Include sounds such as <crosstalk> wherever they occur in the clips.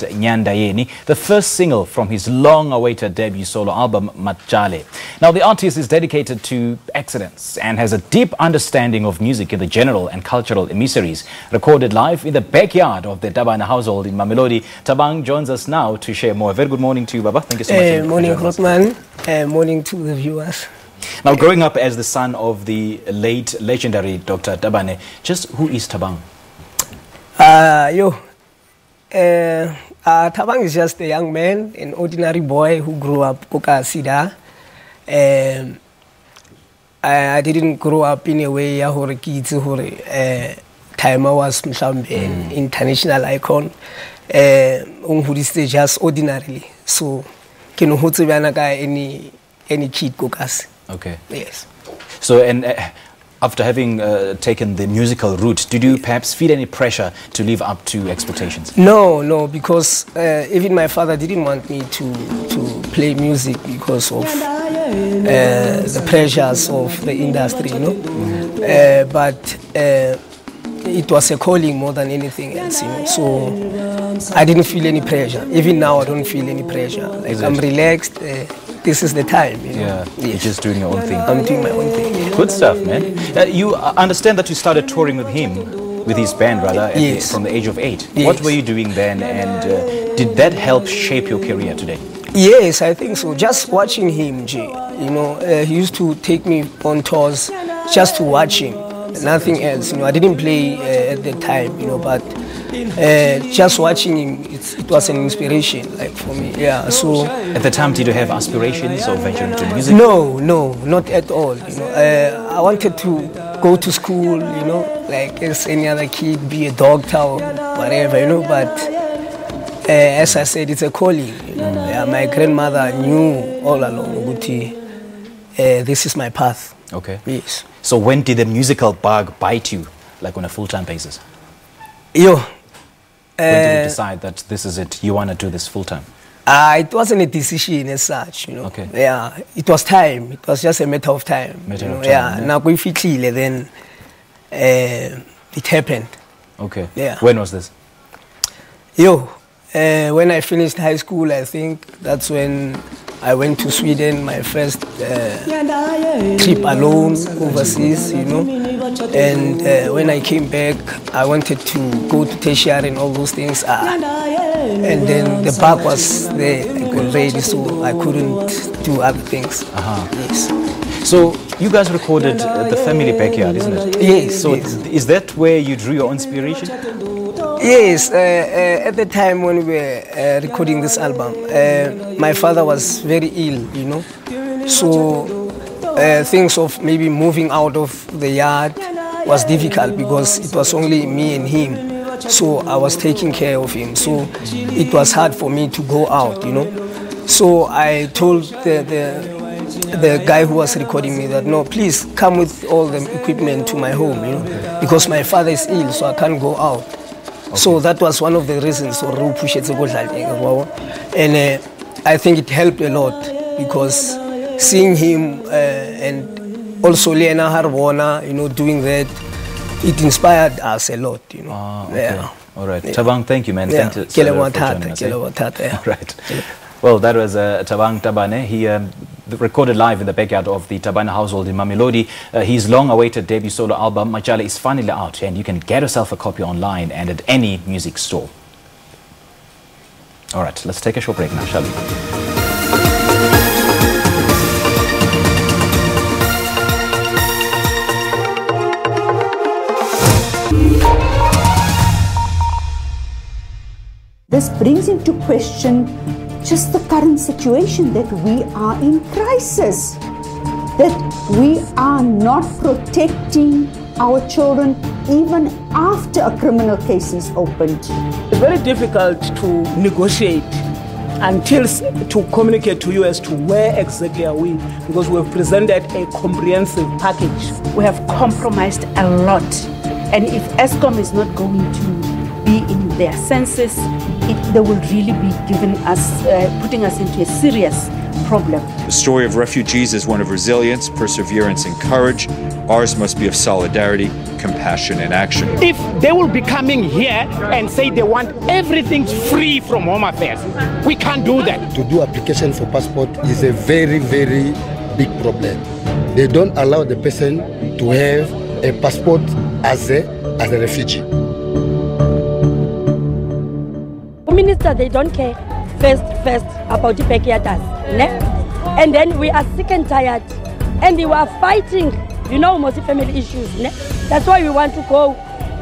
Nyanda Yeni, the first single from his long-awaited debut solo album, Matjale. Now, the artist is dedicated to excellence and has a deep understanding of music in the general and cultural emissaries. Recorded live in the backyard of the Tabane household in Mamelodi, Thabang joins us now to share more. Very good morning to you, Baba. Thank you so much. Uh, morning, Rotman. Uh, morning to the viewers. Now, growing up as the son of the late legendary Dr. Tabane, just who is Thabang? Uh, yo, uh, uh, Tabang is just a young man, an ordinary boy who grew up Kokasida. Um, I, I didn't grow up in a way ya hore ke itse hore uh, timer was mhlambe an international icon. Uh, o nghodisitse just ordinarily. So ke ne go bjana ka any any kid kokasi. Okay. yes. So, and uh, after having uh, taken the musical route, did you perhaps feel any pressure to live up to expectations? No, no, because uh, even my father didn't want me to to play music because of uh, the pressures of the industry, you know. Uh, but uh, it was a calling more than anything else, you know. So I didn't feel any pressure. Even now, I don't feel any pressure. Like I'm relaxed. Uh, this is the time, you know. Yeah, you're just doing your own thing. I'm doing my own thing. Good stuff, man. Uh, you uh, understand that you started touring with him, with his band rather, at the- from the age of eight. Yes. What were you doing then, and uh, did that help shape your career today? Yes, I think so. Just watching him, Jay, you know, uh, he used to take me on tours just to watch him, nothing else. You know, I didn't play uh, at the time, you know, but uh, just watching him, it's, it was an inspiration, like for me. Yeah. So At the time, did you have aspirations of venturing into music? no, no, not at all. You know, uh, I wanted to go to school, you know, like as any other kid, be a doctor or whatever, you know, but. Uh, as I said, it's a calling. You know? yeah, my grandmother knew all along, Uguti, uh, this is my path. Okay. Yes. So when did the musical bug bite you, like on a full-time basis? Yo, When did you uh, decide that this is it, you want to do this full-time? uh, it wasn't a decision as such, you know. Okay. Yeah, it was time. It was just a matter of time. Matter you of time, Yeah, yeah. now ifihlile then uh, it happened. Okay. Yeah. When was this? Yo, uh, when I finished high school, I think that's when I went to Sweden, my first uh, trip alone overseas, you know. And uh, when I came back, I wanted to go to tertiary and all those things. Ah, and then the bug was there already, so I couldn't do other things. Uh-huh. Yes. So you guys recorded uh, the family backyard, isn't it? Yes, So yes. is that where you drew your inspiration? Yes, uh, uh, at the time when we were uh, recording this album, uh, my father was very ill, you know. So uh, things of maybe moving out of the yard was difficult because it was only me and him. So I was taking care of him. So it was hard for me to go out, you know. So I told the, the the guy who was recording me that no, please come with all the equipment to my home, you know, because my father is ill, so I can't go out. So that was one of the reasons for Ru push it and uh, I think it helped a lot because seeing him uh, and also Lena Harbona, you know, doing that, it inspired us a lot, you know. Ah, okay. Yeah. All right. Yeah. Thabang, thank you, man. Yeah. Thank you Kele for watata, joining us, kele eh? yeah. <laughs> All right. Well, that was uh, Thabang Tabane. He um, recorded live in the backyard of the Tabane household in Mamelodi. Uh, his long-awaited debut solo album, Matjale, is finally out, and you can get yourself a copy online and at any music store. All right, let's take a short break now, shall we? This brings into question just the current situation that we are in crisis, that we are not protecting our children even after a criminal case is opened. It's very difficult to negotiate until to communicate to you as to where exactly are we because we've presented a comprehensive package. we have compromised a lot. And if Eskom is not going to be in their senses, it, they will really be giving us, uh, putting us into a serious problem. The story of refugees is one of resilience, perseverance, and courage. Ours must be of solidarity, compassion, and action. If they will be coming here and say they want everything free from Home Affairs, we can't do that. To do application for passport is a very, very big problem. They don't allow the person to have a passport as a, as a refugee. Minister, they don't care first, first about the backyarders. Ne? And then we are sick and tired. And we are fighting, you know, most family issues. Ne? That's why we want to go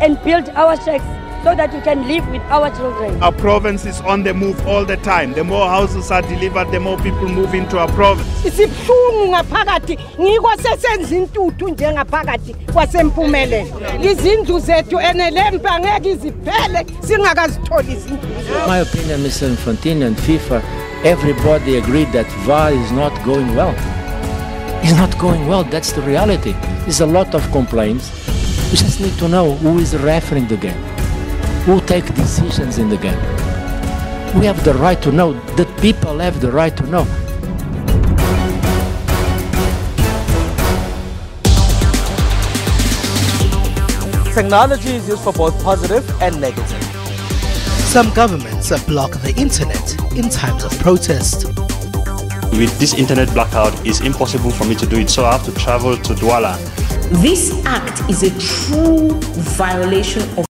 and build our shacks so that we can live with our children. Our province is on the move all the time. The more houses are delivered, the more people move into our province. isibuhlungu ngaphakathi ngiko sesenza intuthu njengaphakathi kwasempumelelo izindlu zethu ene angeke iziphele singakazitholi izindlu My opinion, Mr. Infantino and FIFA, everybody agreed that VAR is not going well. It's not going well, that's the reality. There's a lot of complaints. We just need to know who is refereeing the game, who take decisions in the game. We have the right to know, the people have the right to know. Technology is used for both positive and negative. Some governments block the internet in times of protest. With this internet blackout, it's impossible for me to do it, so I have to travel to Douala. This act is a true violation of